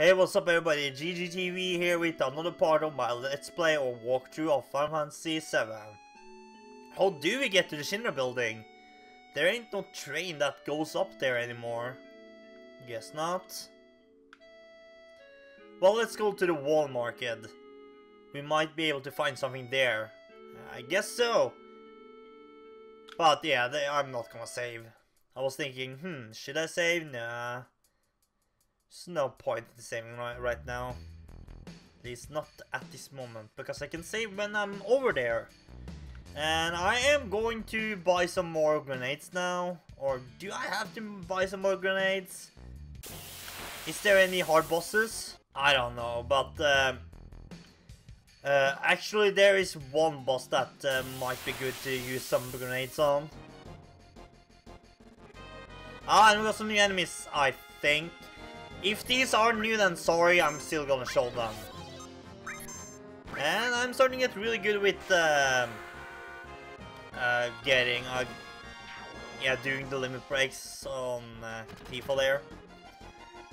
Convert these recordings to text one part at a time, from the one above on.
Hey, what's up everybody? GGTV here with another part of my Let's Play or walkthrough of Final Fantasy 7. How do we get to the Shinra building? There ain't no train that goes up there anymore. Guess not. Well, let's go to the wall market. We might be able to find something there. I guess so. But yeah, they, I'm not gonna save. I was thinking, hmm, should I save? Nah. There's no point in saving right, right now. At least not at this moment, because I can save when I'm over there. And I am going to buy some more grenades now. Or do I have to buy some more grenades? Is there any hard bosses? I don't know, but... Uh, uh, actually, there is one boss that uh, might be good to use some grenades on. Ah, and we got some new enemies, I think. If these are new, then sorry, I'm still gonna show them. And I'm starting to get really good with uh, uh, getting, uh, yeah, doing the limit breaks on uh, people there.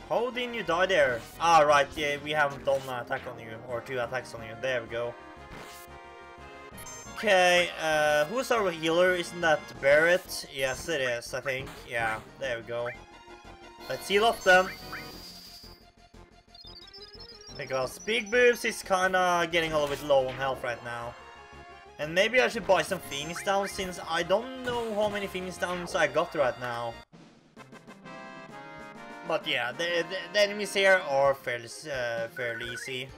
How didn't you die there? Ah, right, yeah, we haven't done an attack on you, or two attacks on you. There we go. Okay, uh, who's our healer? Isn't that Barret? Yes, it is, I think. Yeah, there we go. Let's heal up then. Because Big Boobs is kinda getting a little bit low on health right now. And maybe I should buy some Phoenix Downs since I don't know how many Phoenix Downs I got right now. But yeah, the, the, the enemies here are fairly, uh, fairly easy.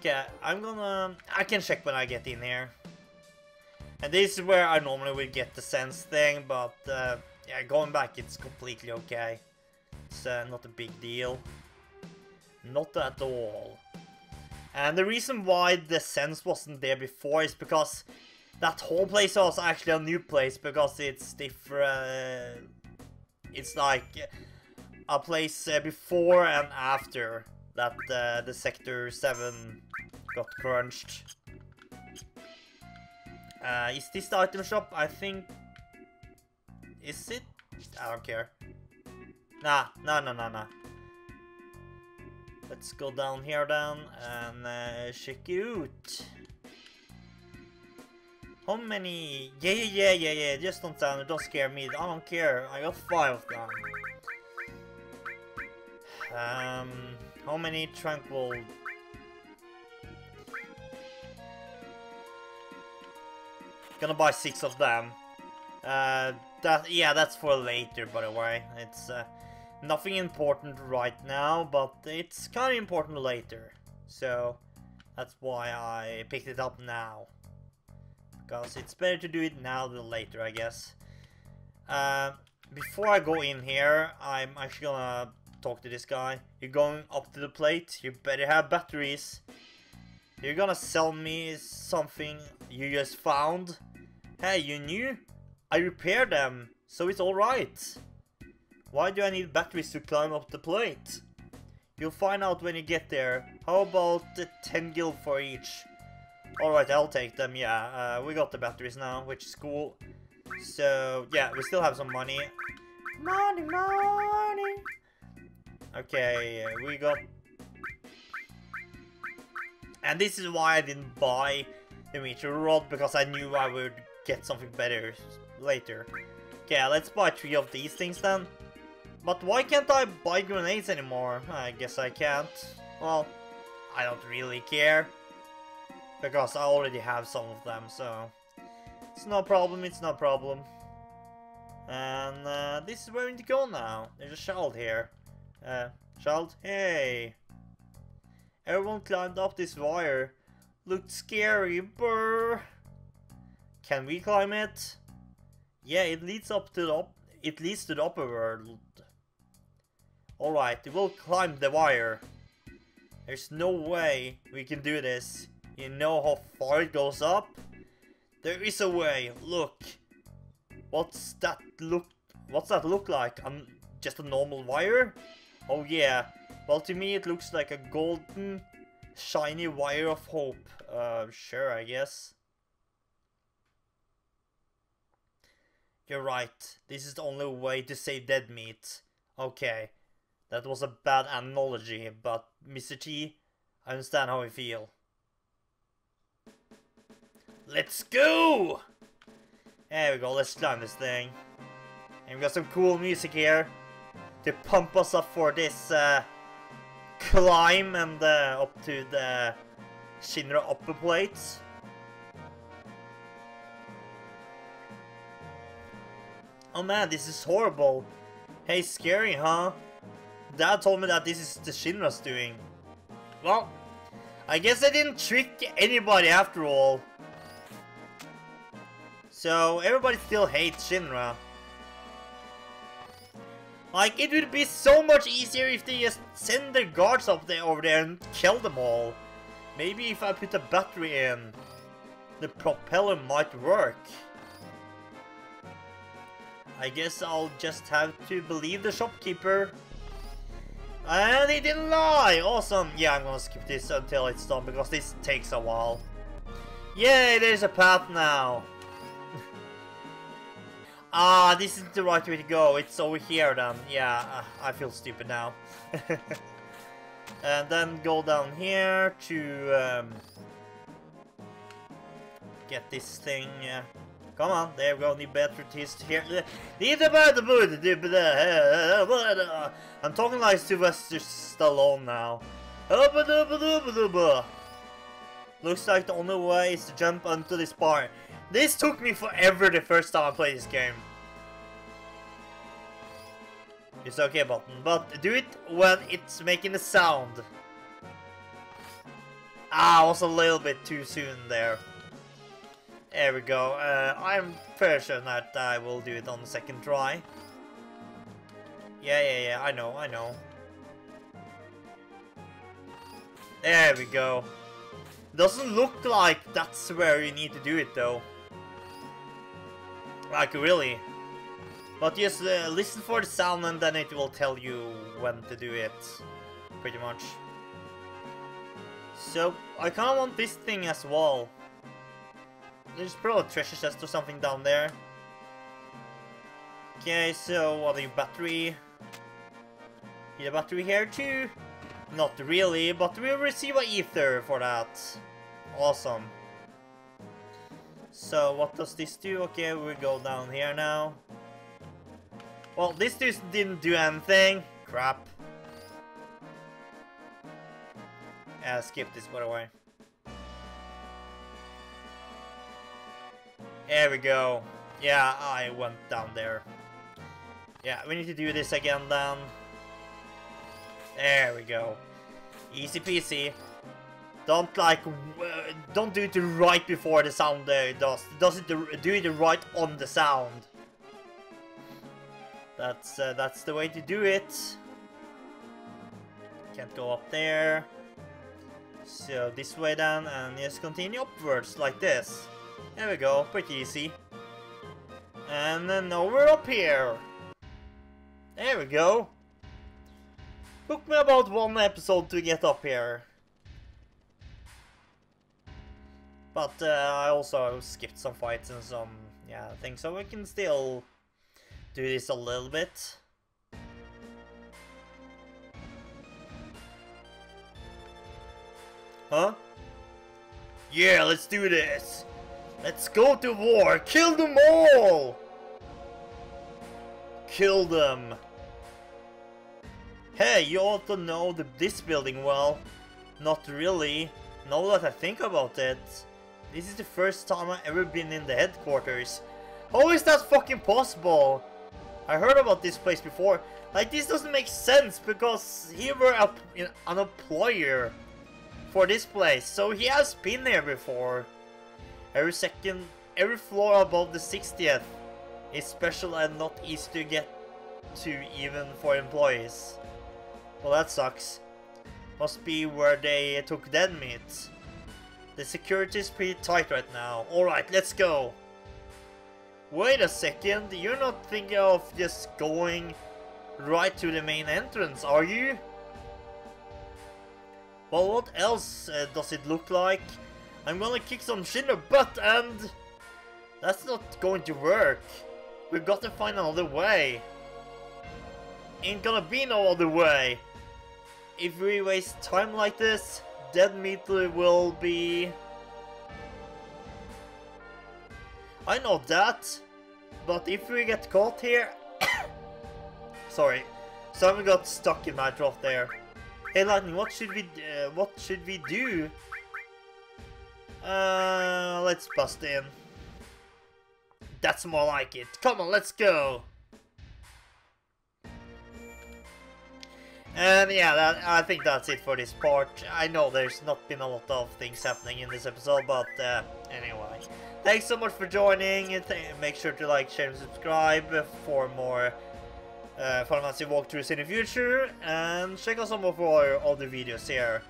Okay, I'm gonna... I can check when I get in here. And this is where I normally would get the sense thing, but uh, yeah, going back it's completely okay. It's uh, not a big deal. Not at all. And the reason why the sense wasn't there before is because that whole place was actually a new place because it's different. It's like a place uh, before and after that uh, the Sector 7 got crunched. Uh, is this the item shop? I think... Is it? I don't care. Nah, no, no, no, no. Let's go down here then and uh, check it out. How many? Yeah, yeah, yeah, yeah, yeah. Just don't sound. Don't scare me. I don't care. I got five of them. Um, how many tranquil? Gonna buy six of them. Uh, that yeah, that's for later. By the way, it's uh, nothing important right now, but it's kind of important later. So that's why I picked it up now. Because it's better to do it now than later, I guess. Uh, before I go in here, I'm actually gonna talk to this guy. You're going up to the plate, you better have batteries. You're gonna sell me something you just found. Hey, you knew? I repaired them, so it's alright. Why do I need batteries to climb up the plate? You'll find out when you get there. How about the 10 gil for each? Alright, I'll take them, yeah. Uh, we got the batteries now, which is cool. So, yeah, we still have some money. Money, money! Okay, we got... And this is why I didn't buy the meteor rod, because I knew I would get something better later. Okay, let's buy three of these things then. But why can't I buy grenades anymore? I guess I can't. Well, I don't really care. Because I already have some of them, so... It's no problem, it's no problem. And uh, this is where we need to go now. There's a child here. Uh, child, hey! Everyone climbed up this wire. Looked scary, brr! Can we climb it? Yeah, it leads up to the it leads to the upper world. Alright, we'll climb the wire. There's no way we can do this. You know how far it goes up? There is a way, look. What's that look what's that look like? Um just a normal wire? Oh yeah. Well to me it looks like a golden shiny wire of hope. Uh sure I guess. You're right. This is the only way to save dead meat. Okay. That was a bad analogy, but Mr. T, I understand how you feel. Let's go! There we go, let's climb this thing. And we got some cool music here to pump us up for this uh, climb and uh, up to the Shinra upper plates. Oh man, this is horrible. Hey, scary, huh? Dad told me that this is the Shinra's doing. Well, I guess I didn't trick anybody after all. So, everybody still hates Shinra. Like, it would be so much easier if they just send their guards up there over there and kill them all. Maybe if I put a battery in, the propeller might work. I guess I'll just have to believe the shopkeeper. And he didn't lie! Awesome! Yeah, I'm gonna skip this until it's done because this takes a while. Yay, there's a path now! ah, this isn't the right way to go. It's over here then. Yeah, uh, I feel stupid now. and then go down here to um, get this thing. Uh, Come on, there we go, need better taste here. Need about I'm talking like Sylvester Stallone now. Looks like the only way is to jump onto this bar. This took me forever the first time I played this game. It's okay button, but do it when it's making a sound. Ah, I was a little bit too soon there. There we go. Uh, I'm fairly sure that I will do it on the second try. Yeah, yeah, yeah, I know, I know. There we go. Doesn't look like that's where you need to do it though. Like really. But just uh, listen for the sound and then it will tell you when to do it. Pretty much. So, I kinda want this thing as well. There's probably a treasure chest or something down there. Okay, so what are you, battery? A battery here too? Not really, but we'll receive a ether for that. Awesome. So what does this do? Okay, we go down here now. Well, this just didn't do anything. Crap. Yeah, skip this by the way. There we go. Yeah, I went down there. Yeah, we need to do this again then. There we go. Easy peasy. Don't like, don't do it right before the sound uh, does. Does it do it right on the sound. That's uh, that's the way to do it. Can't go up there. So this way then, and just continue upwards like this. There we go, pretty easy. And then over up here. There we go. Took me about one episode to get up here. But uh, I also skipped some fights and some yeah things, so we can still do this a little bit. Huh? Yeah, let's do this! Let's go to war! Kill them all! Kill them! Hey, you ought to know the, this building well. Not really. Now that I think about it. This is the first time I've ever been in the headquarters. How is that fucking possible? I heard about this place before. Like, this doesn't make sense because he were a, an employer for this place. So he has been there before. Every second, every floor above the 60th is special and not easy to get to even for employees. Well that sucks. Must be where they took dead meat. The security is pretty tight right now. Alright, let's go. Wait a second, you're not thinking of just going right to the main entrance, are you? Well, what else uh, does it look like? I'm gonna kick some Shinra butt and... That's not going to work. We've got to find another way. ain't gonna be no other way. If we waste time like this, dead meat will be... I know that, but if we get caught here... Sorry, someone got stuck in my drop there. Hey Lightning, what should we uh, what should we do? Uh, let's bust in. That's more like it. Come on, let's go. And yeah, that, I think that's it for this part. I know there's not been a lot of things happening in this episode, but uh, anyway. Thanks so much for joining. Make sure to like, share, and subscribe for more uh, Final Fantasy walkthroughs in the future. And check out some of our other videos here.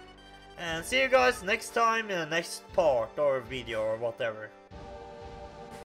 And see you guys next time in the next part or video or whatever.